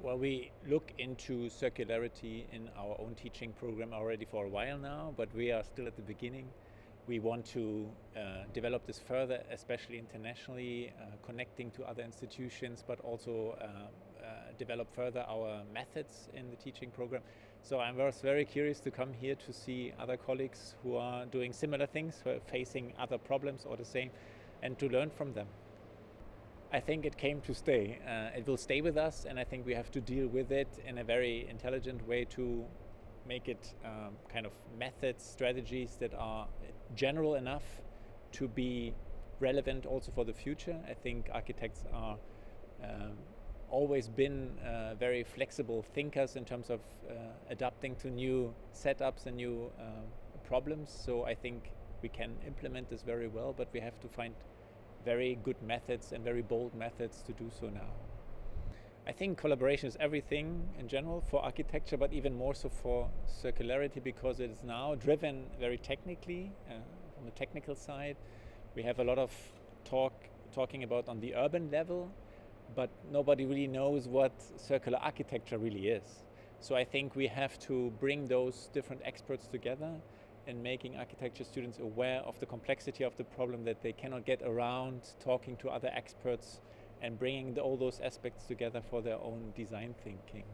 Well, we look into circularity in our own teaching program already for a while now, but we are still at the beginning. We want to uh, develop this further, especially internationally, uh, connecting to other institutions, but also uh, uh, develop further our methods in the teaching program. So I was very curious to come here to see other colleagues who are doing similar things, who are facing other problems or the same, and to learn from them. I think it came to stay. Uh, it will stay with us, and I think we have to deal with it in a very intelligent way to make it um, kind of methods, strategies that are general enough to be relevant also for the future. I think architects are um, always been uh, very flexible thinkers in terms of uh, adapting to new setups and new uh, problems. So I think we can implement this very well, but we have to find very good methods and very bold methods to do so now. I think collaboration is everything in general for architecture, but even more so for circularity because it is now driven very technically uh, from the technical side. We have a lot of talk talking about on the urban level, but nobody really knows what circular architecture really is. So I think we have to bring those different experts together and making architecture students aware of the complexity of the problem that they cannot get around talking to other experts and bringing all those aspects together for their own design thinking.